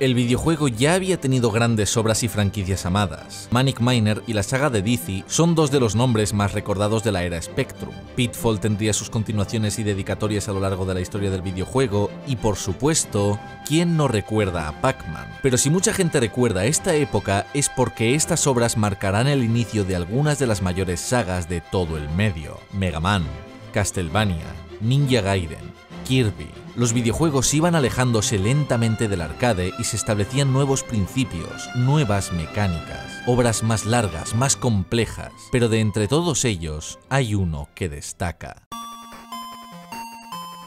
El videojuego ya había tenido grandes obras y franquicias amadas. Manic Miner y la saga de Dizzy son dos de los nombres más recordados de la era Spectrum. Pitfall tendría sus continuaciones y dedicatorias a lo largo de la historia del videojuego y por supuesto, ¿quién no recuerda a Pac-Man? Pero si mucha gente recuerda esta época es porque estas obras marcarán el inicio de algunas de las mayores sagas de todo el medio. Mega Man, Castlevania, Ninja Gaiden, Kirby. Los videojuegos iban alejándose lentamente del arcade y se establecían nuevos principios, nuevas mecánicas, obras más largas, más complejas, pero de entre todos ellos hay uno que destaca.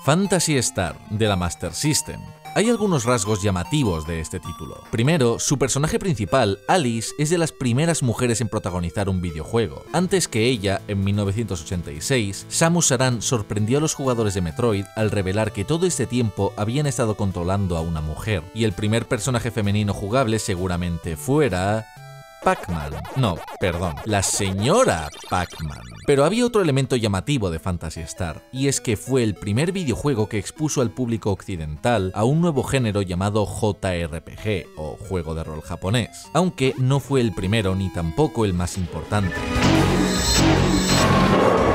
Fantasy Star, de la Master System, hay algunos rasgos llamativos de este título. Primero, su personaje principal, Alice, es de las primeras mujeres en protagonizar un videojuego. Antes que ella, en 1986, Samus Aran sorprendió a los jugadores de Metroid al revelar que todo este tiempo habían estado controlando a una mujer, y el primer personaje femenino jugable seguramente fuera... Pac-Man. No, perdón, la señora Pac-Man. Pero había otro elemento llamativo de Fantasy Star, y es que fue el primer videojuego que expuso al público occidental a un nuevo género llamado JRPG, o juego de rol japonés, aunque no fue el primero ni tampoco el más importante.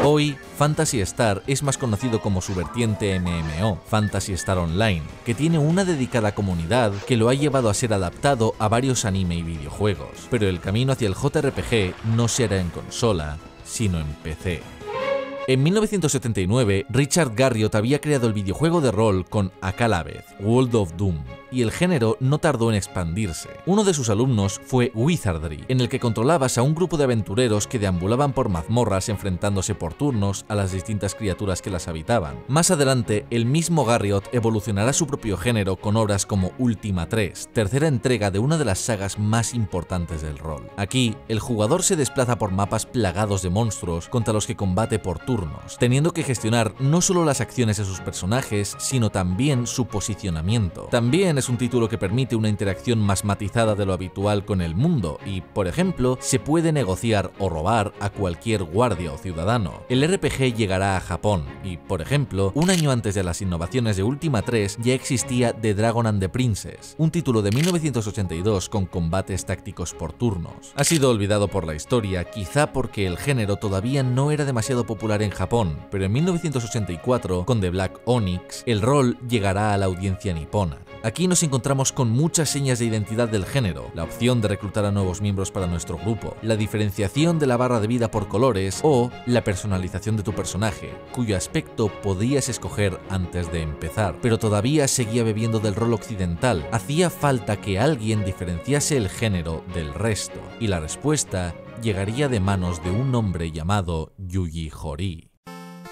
Hoy, Fantasy Star es más conocido como su vertiente MMO, Fantasy Star Online, que tiene una dedicada comunidad que lo ha llevado a ser adaptado a varios anime y videojuegos, pero el camino hacia el JRPG no será en consola, sino en PC. En 1979, Richard Garriott había creado el videojuego de rol con Akalabeth, World of Doom, y el género no tardó en expandirse. Uno de sus alumnos fue Wizardry, en el que controlabas a un grupo de aventureros que deambulaban por mazmorras enfrentándose por turnos a las distintas criaturas que las habitaban. Más adelante, el mismo Garriott evolucionará su propio género con obras como Ultima 3, tercera entrega de una de las sagas más importantes del rol. Aquí, el jugador se desplaza por mapas plagados de monstruos contra los que combate por turnos teniendo que gestionar no solo las acciones de sus personajes, sino también su posicionamiento. También es un título que permite una interacción más matizada de lo habitual con el mundo y, por ejemplo, se puede negociar o robar a cualquier guardia o ciudadano. El RPG llegará a Japón y, por ejemplo, un año antes de las innovaciones de Ultima 3 ya existía The Dragon and the Princess, un título de 1982 con combates tácticos por turnos. Ha sido olvidado por la historia, quizá porque el género todavía no era demasiado popular en Japón, pero en 1984, con The Black Onyx, el rol llegará a la audiencia nipona. Aquí nos encontramos con muchas señas de identidad del género, la opción de reclutar a nuevos miembros para nuestro grupo, la diferenciación de la barra de vida por colores o la personalización de tu personaje, cuyo aspecto podías escoger antes de empezar, pero todavía seguía bebiendo del rol occidental. Hacía falta que alguien diferenciase el género del resto, y la respuesta llegaría de manos de un hombre llamado Yuji Horii.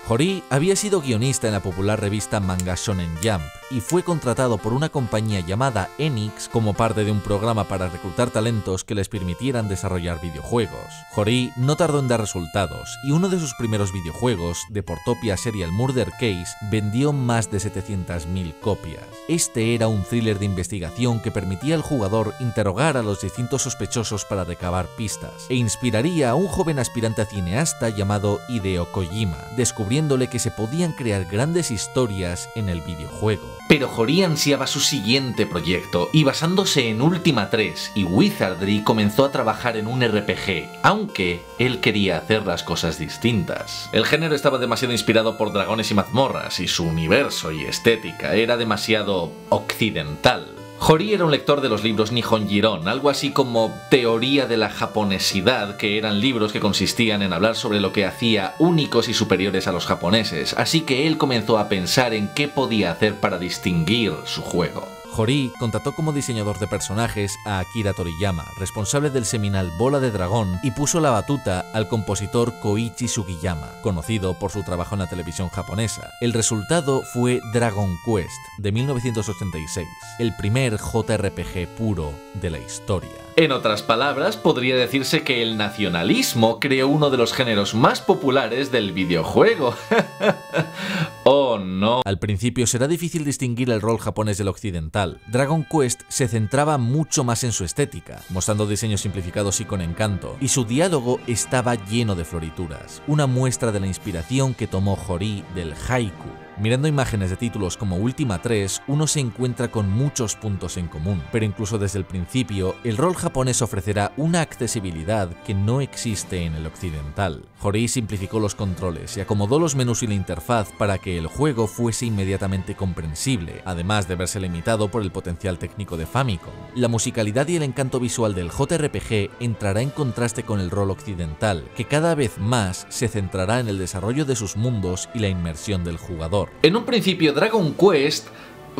Horii había sido guionista en la popular revista Manga Shonen Jump y fue contratado por una compañía llamada Enix como parte de un programa para reclutar talentos que les permitieran desarrollar videojuegos. Horii no tardó en dar resultados y uno de sus primeros videojuegos, de Portopia Serial Murder Case, vendió más de 700.000 copias. Este era un thriller de investigación que permitía al jugador interrogar a los distintos sospechosos para recabar pistas e inspiraría a un joven aspirante a cineasta llamado Hideo Kojima, descubriendo que se podían crear grandes historias en el videojuego. Pero Horii ansiaba su siguiente proyecto y basándose en Ultima 3 y Wizardry comenzó a trabajar en un RPG, aunque él quería hacer las cosas distintas. El género estaba demasiado inspirado por dragones y mazmorras y su universo y estética era demasiado occidental. Hori era un lector de los libros Nihon Jiron, algo así como teoría de la japonesidad, que eran libros que consistían en hablar sobre lo que hacía únicos y superiores a los japoneses, así que él comenzó a pensar en qué podía hacer para distinguir su juego. Horii contrató como diseñador de personajes a Akira Toriyama, responsable del seminal Bola de Dragón, y puso la batuta al compositor Koichi Sugiyama, conocido por su trabajo en la televisión japonesa. El resultado fue Dragon Quest, de 1986, el primer JRPG puro de la historia. En otras palabras, podría decirse que el nacionalismo creó uno de los géneros más populares del videojuego. oh no. Al principio será difícil distinguir el rol japonés del occidental. Dragon Quest se centraba mucho más en su estética, mostrando diseños simplificados y con encanto, y su diálogo estaba lleno de florituras, una muestra de la inspiración que tomó Hori del haiku, Mirando imágenes de títulos como Ultima 3, uno se encuentra con muchos puntos en común, pero incluso desde el principio, el rol japonés ofrecerá una accesibilidad que no existe en el occidental. Hori simplificó los controles y acomodó los menús y la interfaz para que el juego fuese inmediatamente comprensible, además de verse limitado por el potencial técnico de Famicom. La musicalidad y el encanto visual del JRPG entrará en contraste con el rol occidental, que cada vez más se centrará en el desarrollo de sus mundos y la inmersión del jugador. En un principio Dragon Quest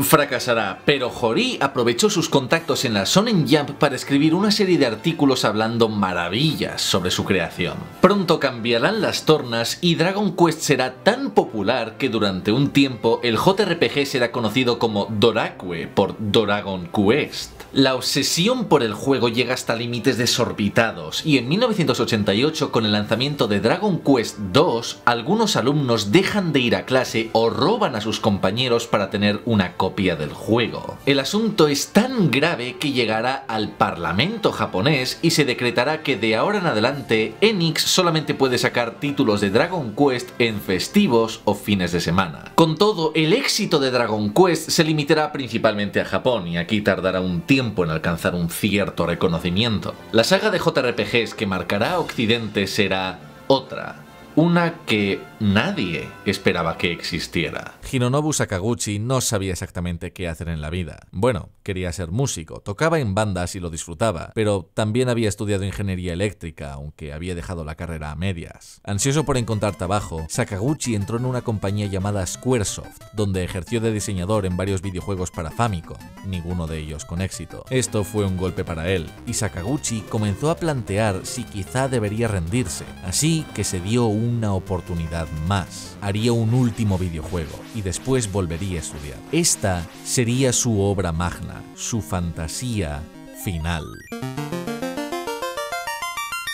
fracasará, pero Hori aprovechó sus contactos en la Sonen Jump para escribir una serie de artículos hablando maravillas sobre su creación. Pronto cambiarán las tornas y Dragon Quest será tan popular que durante un tiempo el JRPG será conocido como Dorakue por Dragon Quest. La obsesión por el juego llega hasta límites desorbitados y en 1988 con el lanzamiento de Dragon Quest 2 algunos alumnos dejan de ir a clase o roban a sus compañeros para tener una copia del juego. El asunto es tan grave que llegará al parlamento japonés y se decretará que de ahora en adelante Enix solamente puede sacar títulos de Dragon Quest en festivos o fines de semana. Con todo, el éxito de Dragon Quest se limitará principalmente a Japón y aquí tardará un tiempo en alcanzar un cierto reconocimiento. La saga de JRPGs que marcará a Occidente será otra, una que nadie esperaba que existiera. Hironobu Sakaguchi no sabía exactamente qué hacer en la vida. Bueno, quería ser músico, tocaba en bandas y lo disfrutaba, pero también había estudiado ingeniería eléctrica, aunque había dejado la carrera a medias. Ansioso por encontrar trabajo, Sakaguchi entró en una compañía llamada Squaresoft, donde ejerció de diseñador en varios videojuegos para Famicom, ninguno de ellos con éxito. Esto fue un golpe para él, y Sakaguchi comenzó a plantear si quizá debería rendirse, así que se dio una oportunidad más. Haría un último videojuego y después volvería a estudiar. Esta sería su obra magna, su fantasía final.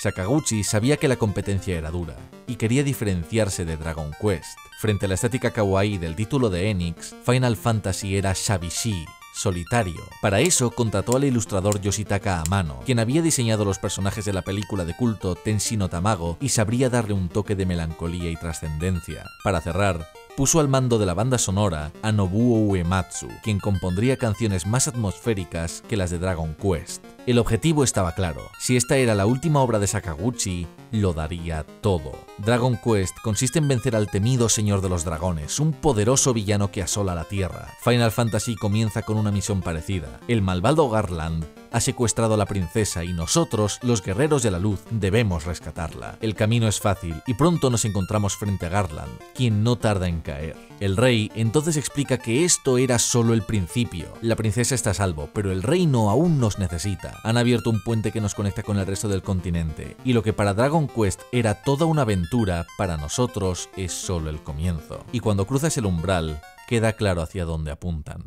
Sakaguchi sabía que la competencia era dura y quería diferenciarse de Dragon Quest. Frente a la estética kawaii del título de Enix, Final Fantasy era shabishi, solitario. Para eso contrató al ilustrador Yoshitaka Amano, quien había diseñado los personajes de la película de culto Tenshino Tamago y sabría darle un toque de melancolía y trascendencia. Para cerrar, puso al mando de la banda sonora a Nobuo Uematsu, quien compondría canciones más atmosféricas que las de Dragon Quest. El objetivo estaba claro, si esta era la última obra de Sakaguchi, lo daría todo. Dragon Quest consiste en vencer al temido Señor de los Dragones, un poderoso villano que asola la Tierra. Final Fantasy comienza con una misión parecida. El malvado Garland ha secuestrado a la princesa y nosotros, los guerreros de la luz, debemos rescatarla. El camino es fácil y pronto nos encontramos frente a Garland, quien no tarda en caer. El rey entonces explica que esto era solo el principio. La princesa está a salvo, pero el reino aún nos necesita. Han abierto un puente que nos conecta con el resto del continente, y lo que para Dragon Quest era toda una aventura, para nosotros es solo el comienzo. Y cuando cruzas el umbral, queda claro hacia dónde apuntan.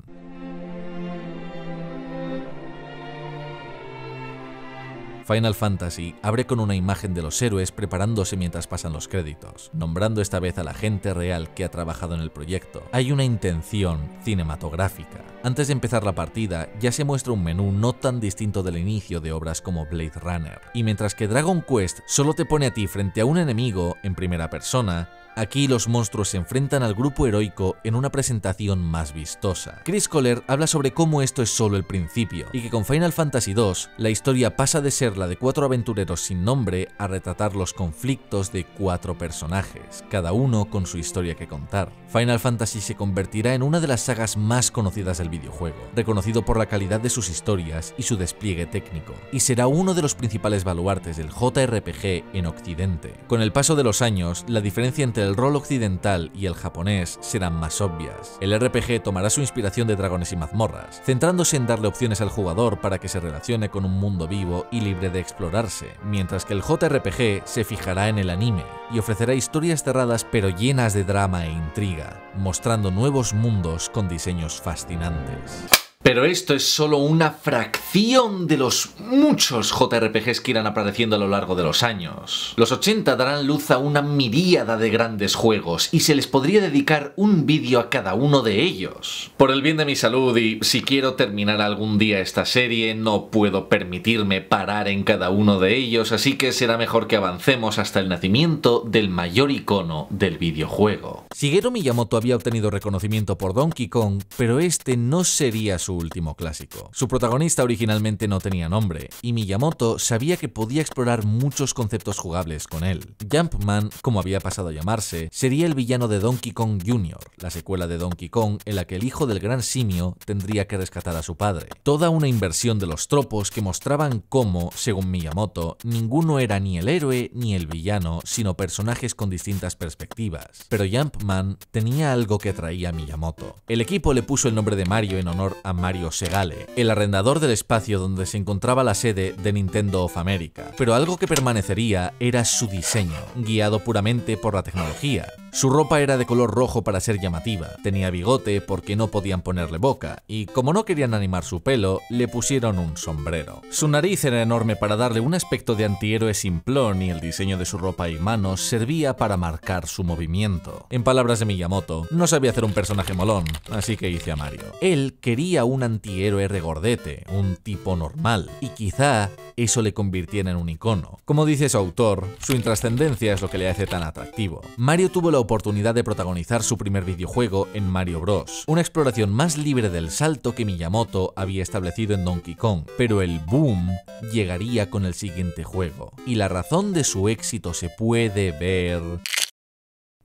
Final Fantasy abre con una imagen de los héroes preparándose mientras pasan los créditos, nombrando esta vez a la gente real que ha trabajado en el proyecto. Hay una intención cinematográfica. Antes de empezar la partida, ya se muestra un menú no tan distinto del inicio de obras como Blade Runner. Y mientras que Dragon Quest solo te pone a ti frente a un enemigo en primera persona, Aquí los monstruos se enfrentan al grupo heroico en una presentación más vistosa. Chris Kohler habla sobre cómo esto es solo el principio, y que con Final Fantasy II la historia pasa de ser la de cuatro aventureros sin nombre a retratar los conflictos de cuatro personajes, cada uno con su historia que contar. Final Fantasy se convertirá en una de las sagas más conocidas del videojuego, reconocido por la calidad de sus historias y su despliegue técnico, y será uno de los principales baluartes del JRPG en Occidente. Con el paso de los años, la diferencia entre el rol occidental y el japonés serán más obvias. El RPG tomará su inspiración de dragones y mazmorras, centrándose en darle opciones al jugador para que se relacione con un mundo vivo y libre de explorarse, mientras que el JRPG se fijará en el anime y ofrecerá historias cerradas pero llenas de drama e intriga, mostrando nuevos mundos con diseños fascinantes. Pero esto es solo una fracción de los muchos JRPGs que irán apareciendo a lo largo de los años. Los 80 darán luz a una miríada de grandes juegos y se les podría dedicar un vídeo a cada uno de ellos. Por el bien de mi salud y si quiero terminar algún día esta serie, no puedo permitirme parar en cada uno de ellos, así que será mejor que avancemos hasta el nacimiento del mayor icono del videojuego. Shigeru Miyamoto había obtenido reconocimiento por Donkey Kong, pero este no sería su último clásico. Su protagonista originalmente no tenía nombre, y Miyamoto sabía que podía explorar muchos conceptos jugables con él. Jumpman, como había pasado a llamarse, sería el villano de Donkey Kong Jr., la secuela de Donkey Kong en la que el hijo del gran simio tendría que rescatar a su padre. Toda una inversión de los tropos que mostraban cómo, según Miyamoto, ninguno era ni el héroe ni el villano, sino personajes con distintas perspectivas. Pero Jumpman tenía algo que atraía a Miyamoto. El equipo le puso el nombre de Mario en honor a Mario Segale, el arrendador del espacio donde se encontraba la sede de Nintendo of America. Pero algo que permanecería era su diseño, guiado puramente por la tecnología. Su ropa era de color rojo para ser llamativa, tenía bigote porque no podían ponerle boca, y como no querían animar su pelo, le pusieron un sombrero. Su nariz era enorme para darle un aspecto de antihéroe simplón y el diseño de su ropa y manos servía para marcar su movimiento. En palabras de Miyamoto, no sabía hacer un personaje molón, así que hice a Mario. Él quería un antihéroe regordete, un tipo normal, y quizá eso le convirtiera en un icono. Como dice su autor, su intrascendencia es lo que le hace tan atractivo. Mario tuvo la oportunidad de protagonizar su primer videojuego en Mario Bros, una exploración más libre del salto que Miyamoto había establecido en Donkey Kong, pero el boom llegaría con el siguiente juego, y la razón de su éxito se puede ver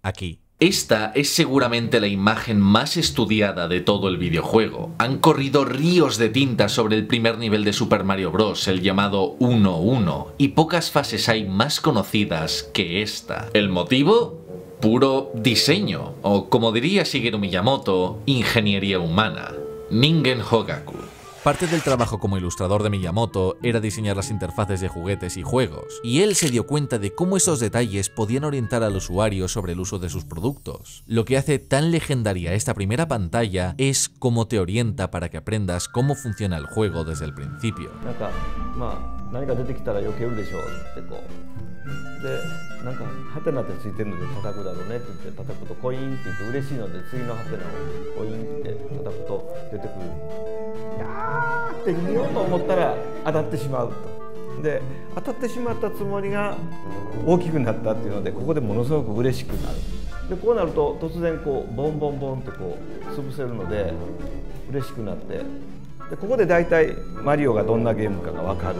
aquí. Esta es seguramente la imagen más estudiada de todo el videojuego. Han corrido ríos de tinta sobre el primer nivel de Super Mario Bros., el llamado 1-1, y pocas fases hay más conocidas que esta. ¿El motivo? Puro diseño, o como diría Shigeru Miyamoto, ingeniería humana. Ningen Hogaku. Parte del trabajo como ilustrador de Miyamoto era diseñar las interfaces de juguetes y juegos, y él se dio cuenta de cómo esos detalles podían orientar al usuario sobre el uso de sus productos. Lo que hace tan legendaria esta primera pantalla es cómo te orienta para que aprendas cómo funciona el juego desde el principio. なんかまあ何か出てきたら避けるでなんかハテナってついてるので叩くだろうねって言って叩くとコインって言って嬉しいので次のハテナをコインって叩くと出てくる。やーって見ようと思ったら当たってしまうと。で当たってしまったつもりが大きくなったっていうのでここでものすごく嬉しくなる。でこうなると突然こうボンボンボンってこう潰せるので嬉しくなって。でここで大体マリオがどんなゲームかが分かる。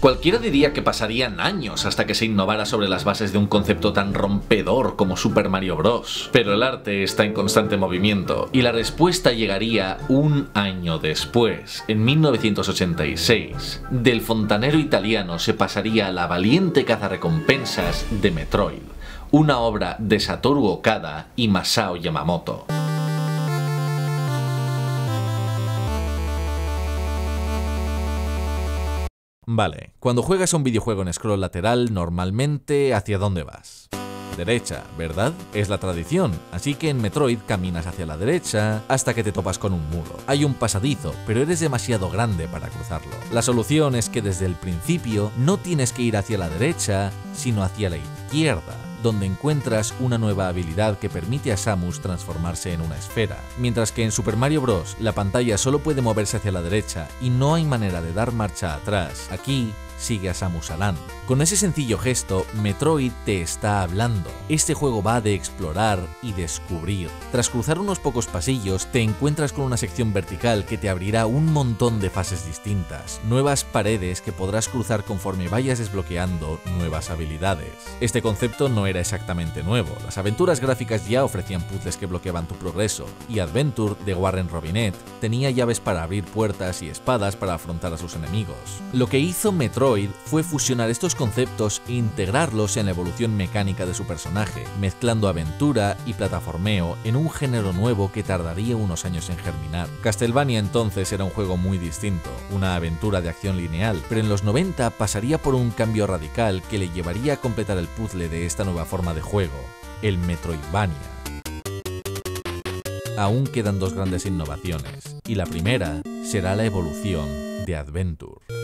Cualquiera diría que pasarían años hasta que se innovara sobre las bases de un concepto tan rompedor como Super Mario Bros. Pero el arte está en constante movimiento y la respuesta llegaría un año después, en 1986. Del fontanero italiano se pasaría a la valiente cazarrecompensas de Metroid, una obra de Satoru Okada y Masao Yamamoto. Vale, cuando juegas un videojuego en scroll lateral, normalmente ¿hacia dónde vas? Derecha, ¿verdad? Es la tradición, así que en Metroid caminas hacia la derecha hasta que te topas con un muro. Hay un pasadizo, pero eres demasiado grande para cruzarlo. La solución es que desde el principio no tienes que ir hacia la derecha, sino hacia la izquierda donde encuentras una nueva habilidad que permite a Samus transformarse en una esfera. Mientras que en Super Mario Bros. la pantalla solo puede moverse hacia la derecha y no hay manera de dar marcha atrás, aquí sigue a Samus Aran. Con ese sencillo gesto, Metroid te está hablando. Este juego va de explorar y descubrir. Tras cruzar unos pocos pasillos, te encuentras con una sección vertical que te abrirá un montón de fases distintas, nuevas paredes que podrás cruzar conforme vayas desbloqueando nuevas habilidades. Este concepto no era exactamente nuevo, las aventuras gráficas ya ofrecían puzzles que bloqueaban tu progreso, y Adventure de Warren Robinet tenía llaves para abrir puertas y espadas para afrontar a sus enemigos. Lo que hizo Metroid fue fusionar estos conceptos e integrarlos en la evolución mecánica de su personaje, mezclando aventura y plataformeo en un género nuevo que tardaría unos años en germinar. Castlevania entonces era un juego muy distinto, una aventura de acción lineal, pero en los 90 pasaría por un cambio radical que le llevaría a completar el puzzle de esta nueva forma de juego, el Metroidvania. Aún quedan dos grandes innovaciones, y la primera será la evolución de Adventure.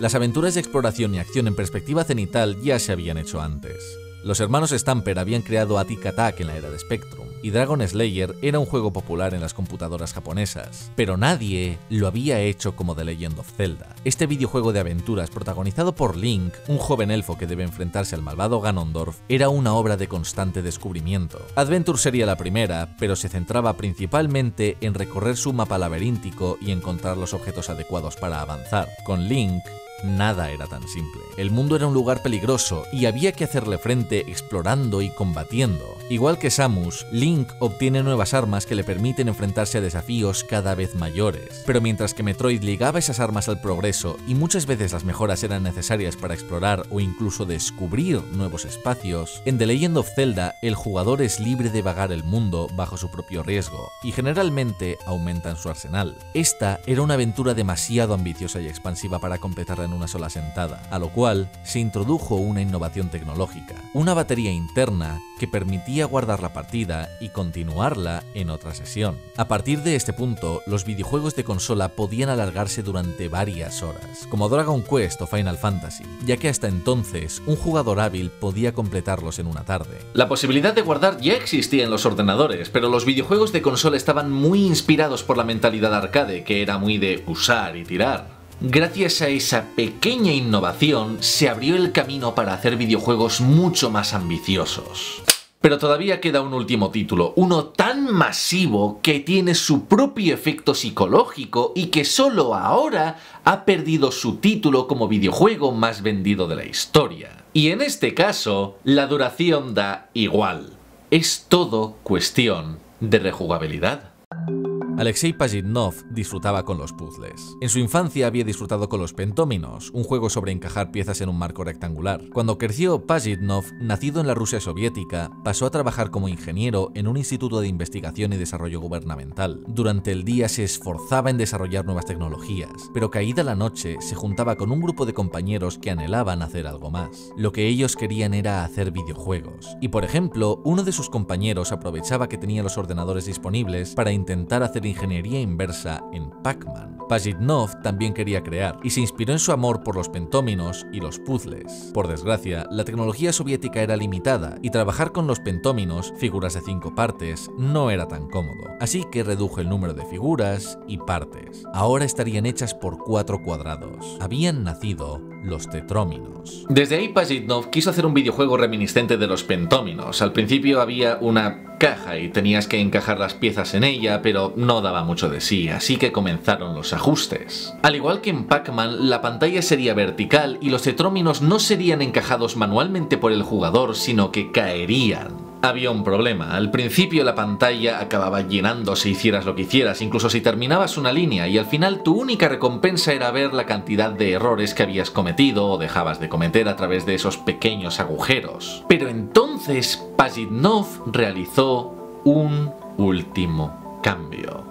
Las aventuras de exploración y acción en perspectiva cenital ya se habían hecho antes. Los hermanos Stamper habían creado Attic Attack en la era de Spectrum, y Dragon Slayer era un juego popular en las computadoras japonesas, pero nadie lo había hecho como The Legend of Zelda. Este videojuego de aventuras protagonizado por Link, un joven elfo que debe enfrentarse al malvado Ganondorf, era una obra de constante descubrimiento. Adventure sería la primera, pero se centraba principalmente en recorrer su mapa laberíntico y encontrar los objetos adecuados para avanzar. Con Link, nada era tan simple. El mundo era un lugar peligroso y había que hacerle frente explorando y combatiendo. Igual que Samus, Link obtiene nuevas armas que le permiten enfrentarse a desafíos cada vez mayores. Pero mientras que Metroid ligaba esas armas al progreso y muchas veces las mejoras eran necesarias para explorar o incluso descubrir nuevos espacios, en The Legend of Zelda el jugador es libre de vagar el mundo bajo su propio riesgo y generalmente aumentan su arsenal. Esta era una aventura demasiado ambiciosa y expansiva para completarla en una sola sentada, a lo cual se introdujo una innovación tecnológica, una batería interna que permitía guardar la partida y continuarla en otra sesión. A partir de este punto, los videojuegos de consola podían alargarse durante varias horas, como Dragon Quest o Final Fantasy, ya que hasta entonces un jugador hábil podía completarlos en una tarde. La posibilidad de guardar ya existía en los ordenadores, pero los videojuegos de consola estaban muy inspirados por la mentalidad arcade, que era muy de usar y tirar. Gracias a esa pequeña innovación se abrió el camino para hacer videojuegos mucho más ambiciosos. Pero todavía queda un último título, uno tan masivo que tiene su propio efecto psicológico y que solo ahora ha perdido su título como videojuego más vendido de la historia. Y en este caso, la duración da igual. Es todo cuestión de rejugabilidad. Alexei Pajitnov disfrutaba con los puzzles. En su infancia había disfrutado con los pentóminos, un juego sobre encajar piezas en un marco rectangular. Cuando creció, Pajitnov, nacido en la Rusia soviética, pasó a trabajar como ingeniero en un instituto de investigación y desarrollo gubernamental. Durante el día se esforzaba en desarrollar nuevas tecnologías, pero caída la noche se juntaba con un grupo de compañeros que anhelaban hacer algo más. Lo que ellos querían era hacer videojuegos. Y por ejemplo, uno de sus compañeros aprovechaba que tenía los ordenadores disponibles para intentar hacer ingeniería inversa en Pac-Man. Pajitnov también quería crear y se inspiró en su amor por los pentóminos y los puzzles. Por desgracia, la tecnología soviética era limitada y trabajar con los pentóminos, figuras de cinco partes, no era tan cómodo. Así que redujo el número de figuras y partes. Ahora estarían hechas por cuatro cuadrados. Habían nacido los tetróminos. Desde ahí Pajitnov quiso hacer un videojuego reminiscente de los pentóminos. Al principio había una caja y tenías que encajar las piezas en ella, pero no daba mucho de sí, así que comenzaron los ajustes. Al igual que en Pac-Man, la pantalla sería vertical y los tetróminos no serían encajados manualmente por el jugador, sino que caerían había un problema. Al principio la pantalla acababa llenándose hicieras lo que hicieras, incluso si terminabas una línea, y al final tu única recompensa era ver la cantidad de errores que habías cometido o dejabas de cometer a través de esos pequeños agujeros. Pero entonces Pajitnov realizó un último cambio.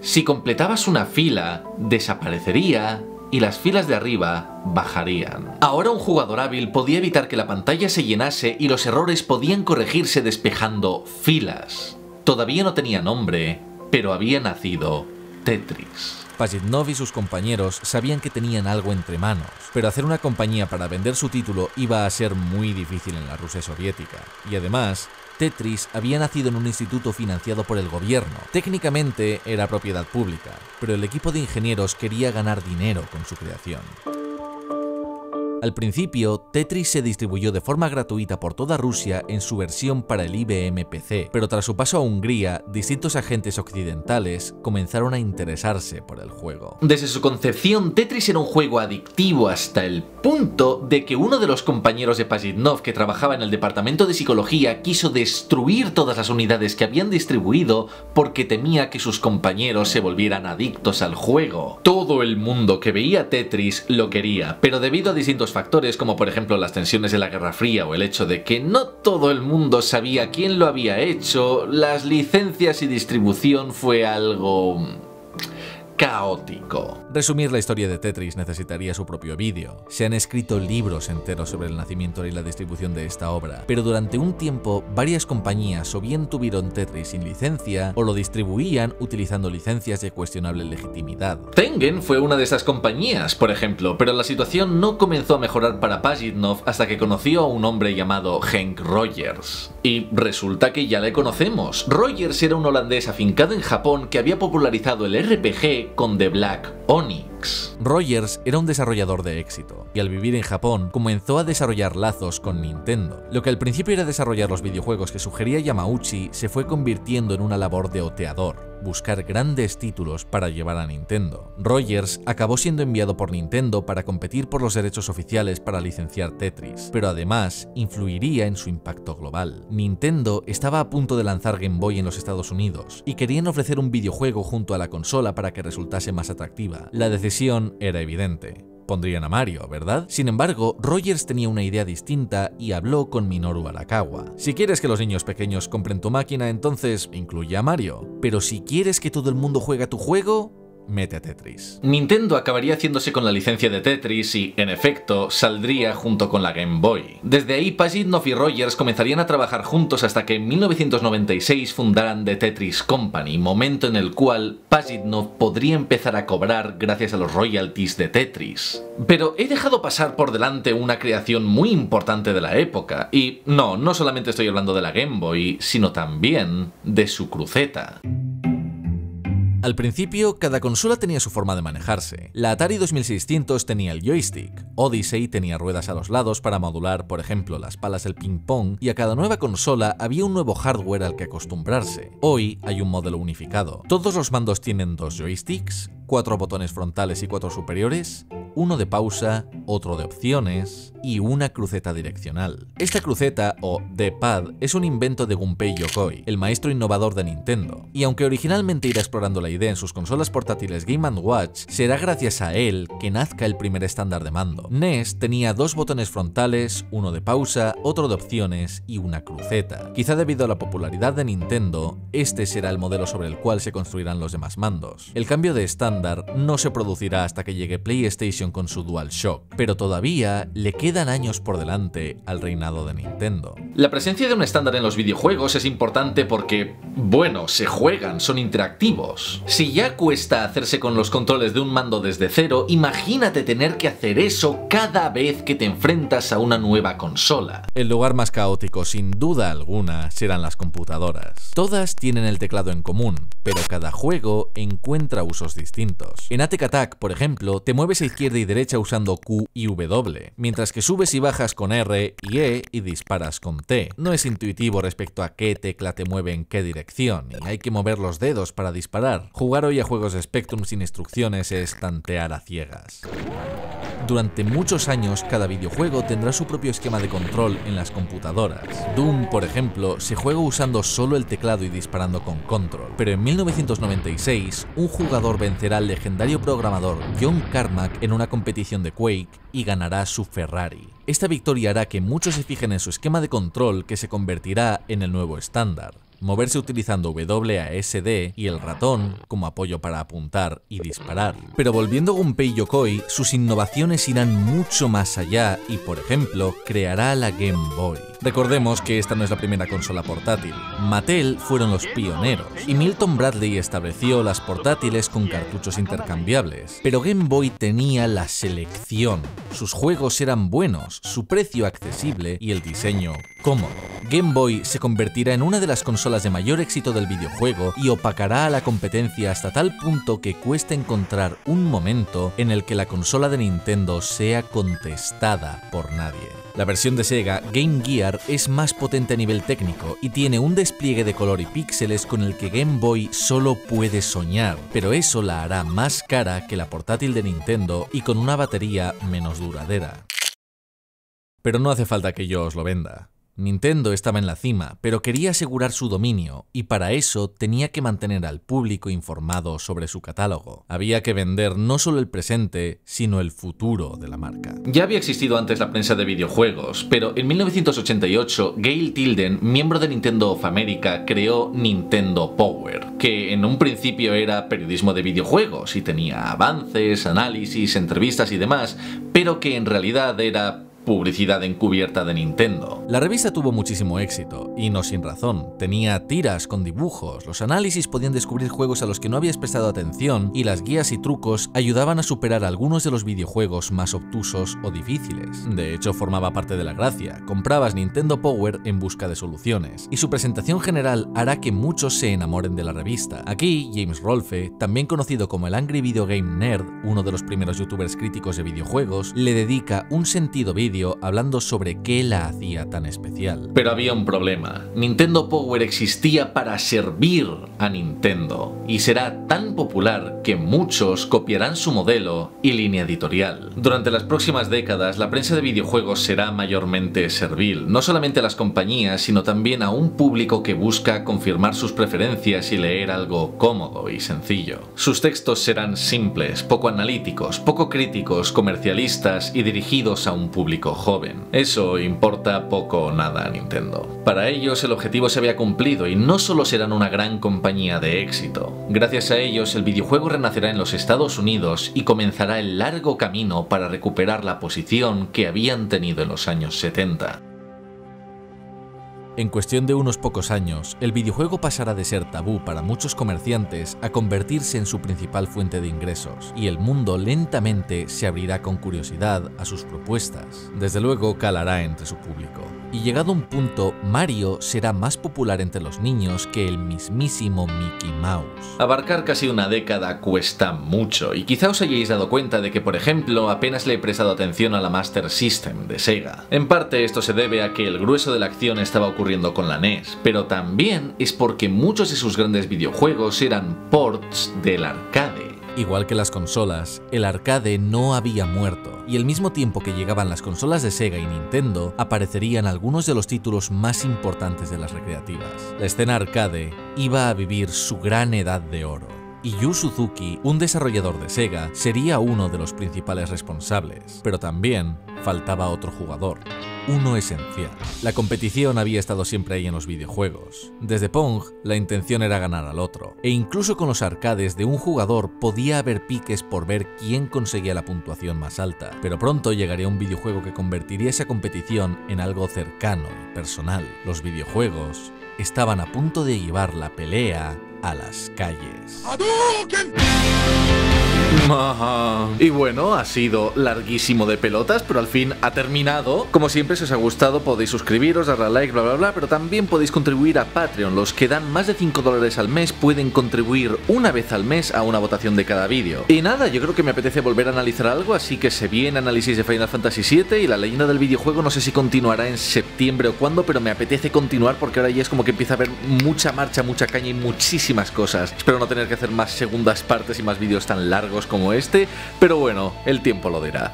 Si completabas una fila, desaparecería y las filas de arriba bajarían. Ahora un jugador hábil podía evitar que la pantalla se llenase y los errores podían corregirse despejando filas. Todavía no tenía nombre, pero había nacido Tetris. Pajitnov y sus compañeros sabían que tenían algo entre manos, pero hacer una compañía para vender su título iba a ser muy difícil en la Rusia soviética. Y además, Tetris había nacido en un instituto financiado por el gobierno. Técnicamente era propiedad pública, pero el equipo de ingenieros quería ganar dinero con su creación. Al principio, Tetris se distribuyó de forma gratuita por toda Rusia en su versión para el IBM PC, pero tras su paso a Hungría, distintos agentes occidentales comenzaron a interesarse por el juego. Desde su concepción, Tetris era un juego adictivo hasta el punto de que uno de los compañeros de Pajitnov que trabajaba en el departamento de psicología quiso destruir todas las unidades que habían distribuido porque temía que sus compañeros se volvieran adictos al juego. Todo el mundo que veía Tetris lo quería, pero debido a distintos factores como por ejemplo las tensiones de la Guerra Fría o el hecho de que no todo el mundo sabía quién lo había hecho, las licencias y distribución fue algo caótico. Resumir la historia de Tetris necesitaría su propio vídeo. Se han escrito libros enteros sobre el nacimiento y la distribución de esta obra, pero durante un tiempo varias compañías o bien tuvieron Tetris sin licencia o lo distribuían utilizando licencias de cuestionable legitimidad. Tengen fue una de esas compañías, por ejemplo, pero la situación no comenzó a mejorar para Pajitnov hasta que conoció a un hombre llamado Henk Rogers. Y resulta que ya le conocemos. Rogers era un holandés afincado en Japón que había popularizado el RPG con The Black money Rogers era un desarrollador de éxito, y al vivir en Japón comenzó a desarrollar lazos con Nintendo. Lo que al principio era desarrollar los videojuegos que sugería Yamauchi se fue convirtiendo en una labor de oteador buscar grandes títulos para llevar a Nintendo. Rogers acabó siendo enviado por Nintendo para competir por los derechos oficiales para licenciar Tetris, pero además influiría en su impacto global. Nintendo estaba a punto de lanzar Game Boy en los Estados Unidos y querían ofrecer un videojuego junto a la consola para que resultase más atractiva. La decisión era evidente pondrían a Mario, ¿verdad? Sin embargo, Rogers tenía una idea distinta y habló con Minoru Arakawa. Si quieres que los niños pequeños compren tu máquina, entonces incluye a Mario. Pero si quieres que todo el mundo juegue a tu juego, mete Tetris. Nintendo acabaría haciéndose con la licencia de Tetris y, en efecto, saldría junto con la Game Boy. Desde ahí, Pajitnov y Rogers comenzarían a trabajar juntos hasta que en 1996 fundaran The Tetris Company, momento en el cual Pajitnov podría empezar a cobrar gracias a los royalties de Tetris. Pero he dejado pasar por delante una creación muy importante de la época, y no, no solamente estoy hablando de la Game Boy, sino también de su cruceta. Al principio, cada consola tenía su forma de manejarse. La Atari 2600 tenía el joystick, Odyssey tenía ruedas a los lados para modular, por ejemplo, las palas del ping-pong, y a cada nueva consola había un nuevo hardware al que acostumbrarse. Hoy hay un modelo unificado. Todos los mandos tienen dos joysticks, cuatro botones frontales y cuatro superiores, uno de pausa, otro de opciones y una cruceta direccional. Esta cruceta, o D-Pad, es un invento de Gunpei Yokoi, el maestro innovador de Nintendo, y aunque originalmente irá explorando la idea en sus consolas portátiles Game Watch, será gracias a él que nazca el primer estándar de mando. NES tenía dos botones frontales, uno de pausa, otro de opciones y una cruceta. Quizá debido a la popularidad de Nintendo, este será el modelo sobre el cual se construirán los demás mandos. El cambio de estándar no se producirá hasta que llegue PlayStation con su DualShock, pero todavía le quedan años por delante al reinado de Nintendo. La presencia de un estándar en los videojuegos es importante porque, bueno, se juegan, son interactivos. Si ya cuesta hacerse con los controles de un mando desde cero, imagínate tener que hacer eso cada vez que te enfrentas a una nueva consola. El lugar más caótico, sin duda alguna, serán las computadoras. Todas tienen el teclado en común, pero cada juego encuentra usos distintos. En Attack Attack, por ejemplo, te mueves a izquierda y derecha usando Q y W, mientras que subes y bajas con R y E y disparas con T. No es intuitivo respecto a qué tecla te mueve en qué dirección, y hay que mover los dedos para disparar. Jugar hoy a juegos de Spectrum sin instrucciones es tantear a ciegas. Durante muchos años, cada videojuego tendrá su propio esquema de control en las computadoras. Doom, por ejemplo, se juega usando solo el teclado y disparando con control. Pero en 1996, un jugador vencerá al legendario programador John Carmack en una competición de Quake y ganará su Ferrari. Esta victoria hará que muchos se fijen en su esquema de control que se convertirá en el nuevo estándar moverse utilizando WASD y el ratón como apoyo para apuntar y disparar. Pero volviendo a Gunpei Yokoi, sus innovaciones irán mucho más allá y, por ejemplo, creará la Game Boy. Recordemos que esta no es la primera consola portátil. Mattel fueron los pioneros y Milton Bradley estableció las portátiles con cartuchos intercambiables. Pero Game Boy tenía la selección. Sus juegos eran buenos, su precio accesible y el diseño cómodo. Game Boy se convertirá en una de las consolas de mayor éxito del videojuego y opacará a la competencia hasta tal punto que cuesta encontrar un momento en el que la consola de Nintendo sea contestada por nadie. La versión de Sega Game Gear es más potente a nivel técnico y tiene un despliegue de color y píxeles con el que Game Boy solo puede soñar, pero eso la hará más cara que la portátil de Nintendo y con una batería menos duradera. Pero no hace falta que yo os lo venda. Nintendo estaba en la cima, pero quería asegurar su dominio, y para eso tenía que mantener al público informado sobre su catálogo. Había que vender no solo el presente, sino el futuro de la marca. Ya había existido antes la prensa de videojuegos, pero en 1988 Gail Tilden, miembro de Nintendo of America, creó Nintendo Power, que en un principio era periodismo de videojuegos y tenía avances, análisis, entrevistas y demás, pero que en realidad era publicidad encubierta de Nintendo. La revista tuvo muchísimo éxito, y no sin razón. Tenía tiras con dibujos, los análisis podían descubrir juegos a los que no habías prestado atención, y las guías y trucos ayudaban a superar algunos de los videojuegos más obtusos o difíciles. De hecho, formaba parte de la gracia. Comprabas Nintendo Power en busca de soluciones, y su presentación general hará que muchos se enamoren de la revista. Aquí, James Rolfe, también conocido como el Angry Video Game Nerd, uno de los primeros youtubers críticos de videojuegos, le dedica un sentido vídeo hablando sobre qué la hacía tan especial. Pero había un problema. Nintendo Power existía para servir a Nintendo y será tan popular que muchos copiarán su modelo y línea editorial. Durante las próximas décadas, la prensa de videojuegos será mayormente servil, no solamente a las compañías, sino también a un público que busca confirmar sus preferencias y leer algo cómodo y sencillo. Sus textos serán simples, poco analíticos, poco críticos, comercialistas y dirigidos a un público joven. Eso importa poco o nada a Nintendo. Para ellos el objetivo se había cumplido y no solo serán una gran compañía de éxito. Gracias a ellos el videojuego renacerá en los Estados Unidos y comenzará el largo camino para recuperar la posición que habían tenido en los años 70. En cuestión de unos pocos años, el videojuego pasará de ser tabú para muchos comerciantes a convertirse en su principal fuente de ingresos, y el mundo lentamente se abrirá con curiosidad a sus propuestas. Desde luego calará entre su público. Y llegado un punto, Mario será más popular entre los niños que el mismísimo Mickey Mouse. Abarcar casi una década cuesta mucho, y quizá os hayáis dado cuenta de que, por ejemplo, apenas le he prestado atención a la Master System de Sega. En parte esto se debe a que el grueso de la acción estaba ocurriendo con la NES, pero también es porque muchos de sus grandes videojuegos eran ports del arcade. Igual que las consolas, el arcade no había muerto, y al mismo tiempo que llegaban las consolas de Sega y Nintendo, aparecerían algunos de los títulos más importantes de las recreativas. La escena arcade iba a vivir su gran edad de oro y Yu Suzuki, un desarrollador de Sega, sería uno de los principales responsables, pero también faltaba otro jugador, uno esencial. La competición había estado siempre ahí en los videojuegos. Desde Pong, la intención era ganar al otro, e incluso con los arcades de un jugador podía haber piques por ver quién conseguía la puntuación más alta, pero pronto llegaría un videojuego que convertiría esa competición en algo cercano y personal. Los videojuegos estaban a punto de llevar la pelea a las calles. Y bueno, ha sido larguísimo de pelotas, pero al fin ha terminado. Como siempre, si os ha gustado podéis suscribiros, darle a like, bla bla bla, pero también podéis contribuir a Patreon. Los que dan más de 5 dólares al mes pueden contribuir una vez al mes a una votación de cada vídeo. Y nada, yo creo que me apetece volver a analizar algo, así que se viene análisis de Final Fantasy VII y la leyenda del videojuego no sé si continuará en septiembre o cuándo, pero me apetece continuar porque ahora ya es como que empieza a haber mucha marcha, mucha caña y muchísimas cosas. Espero no tener que hacer más segundas partes y más vídeos tan como este, pero bueno, el tiempo lo dirá.